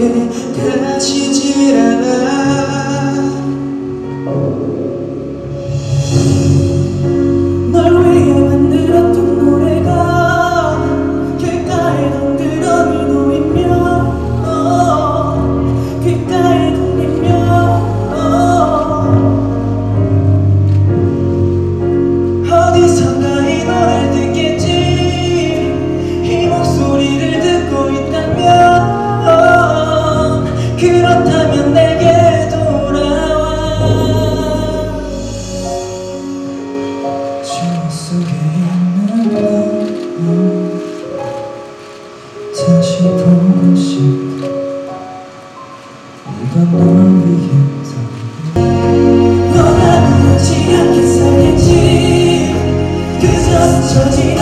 내게 다치질 않 다시 보고 싶다 이건 널 위해 넌 아무렇지 않게 살겠지. 그저 스쳐지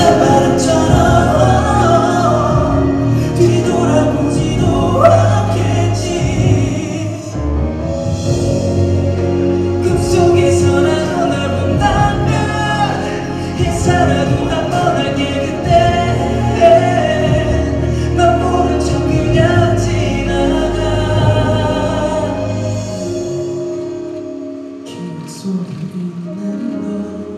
in the.